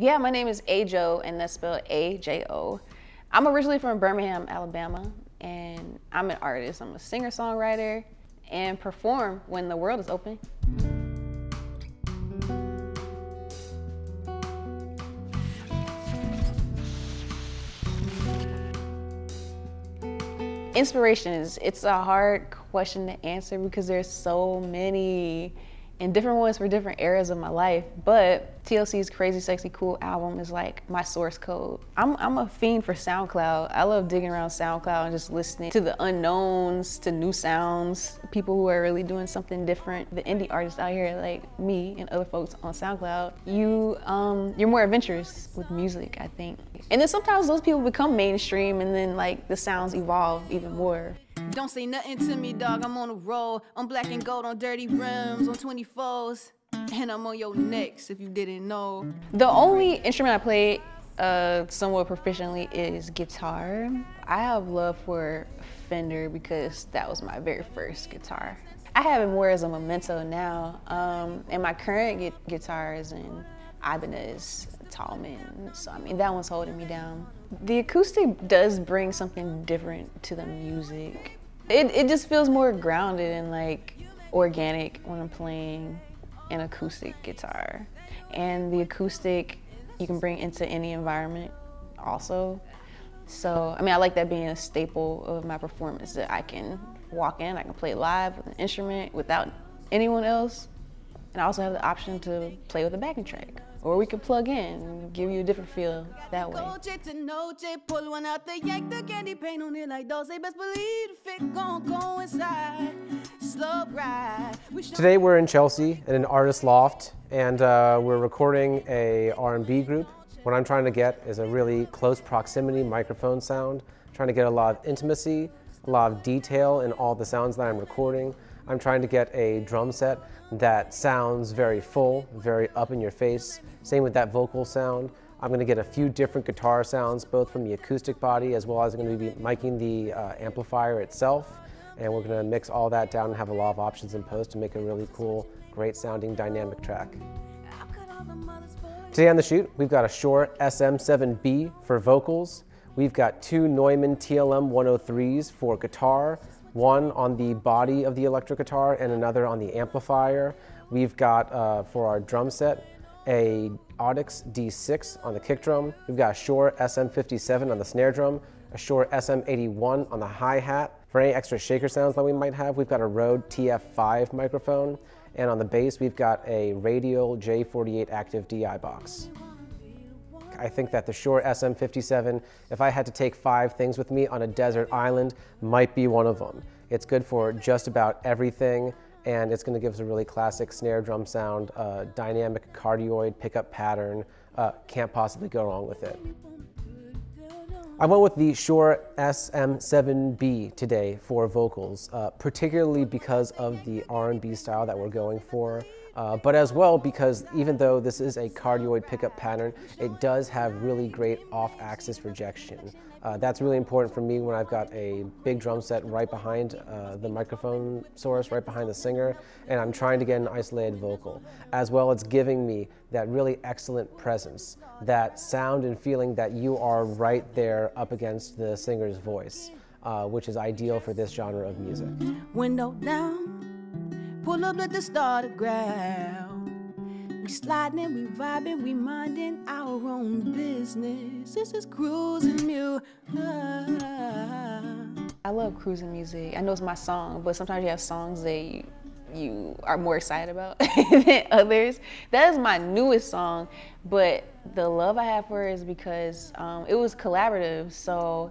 Yeah, my name is Ajo, and that's spelled A-J-O. I'm originally from Birmingham, Alabama, and I'm an artist. I'm a singer-songwriter and perform when the world is open. Inspiration is, it's a hard question to answer because there's so many and different ones for different eras of my life. But TLC's Crazy Sexy Cool album is like my source code. I'm, I'm a fiend for SoundCloud. I love digging around SoundCloud and just listening to the unknowns, to new sounds, people who are really doing something different. The indie artists out here like me and other folks on SoundCloud, you, um, you're more adventurous with music, I think. And then sometimes those people become mainstream and then like the sounds evolve even more. Don't say nothing to me, dog. I'm on a roll. I'm black and gold on dirty rims, on 24s. And I'm on your necks if you didn't know. The only instrument I play uh, somewhat proficiently is guitar. I have love for Fender because that was my very first guitar. I have it more as a memento now. Um, and my current gu guitar is in Ibanez Talman. So I mean, that one's holding me down. The acoustic does bring something different to the music. It, it just feels more grounded and like organic when I'm playing an acoustic guitar. And the acoustic you can bring into any environment also. So, I mean, I like that being a staple of my performance that I can walk in, I can play live with an instrument without anyone else. And I also have the option to play with a backing track. Or we could plug in and give you a different feel that way. Today we're in Chelsea in an artist loft and uh, we're recording a R&B group. What I'm trying to get is a really close proximity microphone sound, I'm trying to get a lot of intimacy, a lot of detail in all the sounds that I'm recording. I'm trying to get a drum set that sounds very full, very up in your face. Same with that vocal sound. I'm going to get a few different guitar sounds, both from the acoustic body as well as I'm going to be miking the uh, amplifier itself. And we're going to mix all that down and have a lot of options in post to make a really cool, great sounding dynamic track. Today on the shoot, we've got a Shure SM7B for vocals. We've got two Neumann TLM 103s for guitar, one on the body of the electric guitar and another on the amplifier. We've got, uh, for our drum set, a Audix D6 on the kick drum. We've got a Shure SM57 on the snare drum, a Shure SM81 on the hi-hat. For any extra shaker sounds that we might have, we've got a Rode TF5 microphone. And on the bass, we've got a Radial J48 Active DI box. I think that the Shure SM57, if I had to take five things with me on a desert island, might be one of them. It's good for just about everything, and it's gonna give us a really classic snare drum sound, uh, dynamic cardioid pickup pattern. Uh, can't possibly go wrong with it. I went with the Shure SM7B today for vocals, uh, particularly because of the R&B style that we're going for. Uh, but as well because even though this is a cardioid pickup pattern, it does have really great off-axis rejection. Uh, that's really important for me when I've got a big drum set right behind uh, the microphone source, right behind the singer, and I'm trying to get an isolated vocal. As well, it's giving me that really excellent presence, that sound and feeling that you are right there up against the singer's voice, uh, which is ideal for this genre of music. Window down Pull up, let the starter ground. We sliding, we vibing, we minding our own business. This is cruising music. I love cruising music. I know it's my song, but sometimes you have songs that you, you are more excited about than others. That is my newest song, but the love I have for it is because um, it was collaborative. So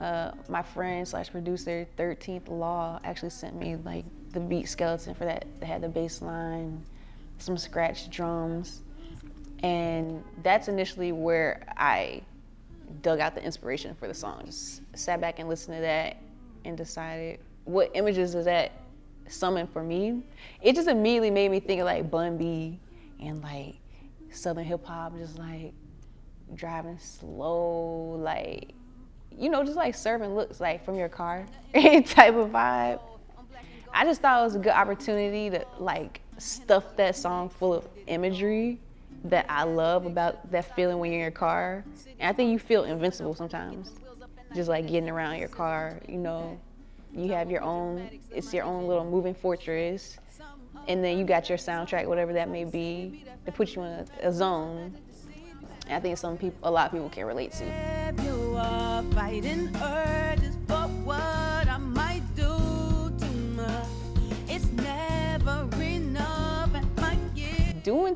uh, my friend slash producer, 13th Law, actually sent me like the beat skeleton for that. They had the bass line, some scratch drums. And that's initially where I dug out the inspiration for the song. Just sat back and listened to that and decided what images does that summon for me. It just immediately made me think of like Bun B and like Southern hip hop, just like driving slow, like, you know, just like serving looks like from your car type of vibe. I just thought it was a good opportunity to like stuff that song full of imagery that I love about that feeling when you're in your car. And I think you feel invincible sometimes. Just like getting around your car, you know, you have your own, it's your own little moving fortress. And then you got your soundtrack, whatever that may be, to put you in a, a zone. And I think some people, a lot of people can relate to.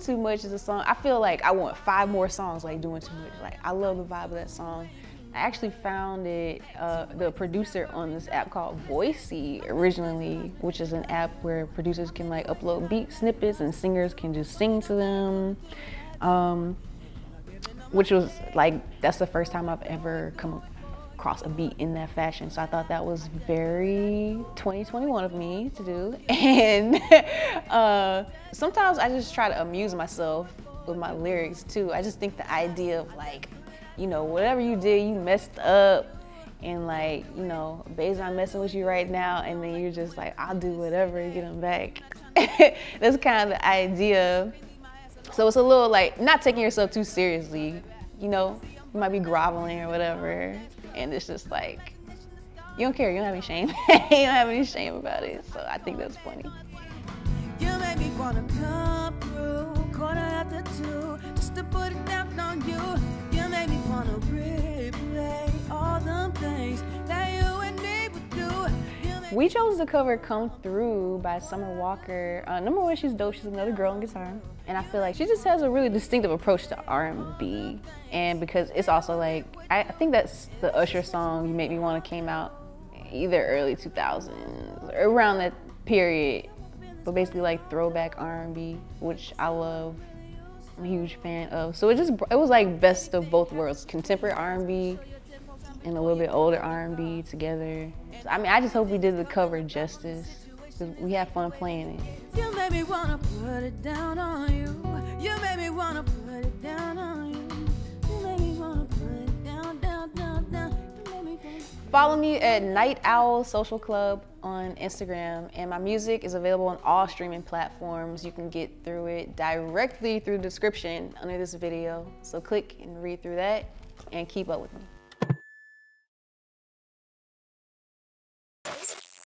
Doing Too Much is a song, I feel like I want five more songs like Doing Too Much. Like, I love the vibe of that song. I actually found it, uh, the producer on this app called Voisey originally, which is an app where producers can like upload beat snippets and singers can just sing to them. Um, which was like, that's the first time I've ever come across a beat in that fashion. So I thought that was very 2021 of me to do. And uh, sometimes I just try to amuse myself with my lyrics too. I just think the idea of like, you know, whatever you did, you messed up. And like, you know, Bae's not messing with you right now. And then you're just like, I'll do whatever to get him back. That's kind of the idea. So it's a little like not taking yourself too seriously. You know, you might be groveling or whatever, and it's just like you don't care. You don't have any shame. you don't have any shame about it. So I think that's funny. You me wanna come through, quarter after two, just to put it down on you. You me wanna replay We chose to cover "Come Through" by Summer Walker. Uh, number one, she's dope. She's another girl on guitar, and I feel like she just has a really distinctive approach to R&B. And because it's also like, I, I think that's the Usher song "You Make Me Wanna" came out either early 2000s, or around that period. But basically like throwback R&B, which I love. I'm a huge fan of. So it just it was like best of both worlds, contemporary R&B and a little bit older R&B together. So, I mean, I just hope we did the cover justice. we had fun playing it. You made me wanna put it down on you. You made me wanna put it down on you. You made me wanna put it down, down, down, down. Me. Follow me at Night Owl Social Club on Instagram, and my music is available on all streaming platforms. You can get through it directly through the description under this video. So click and read through that and keep up with me.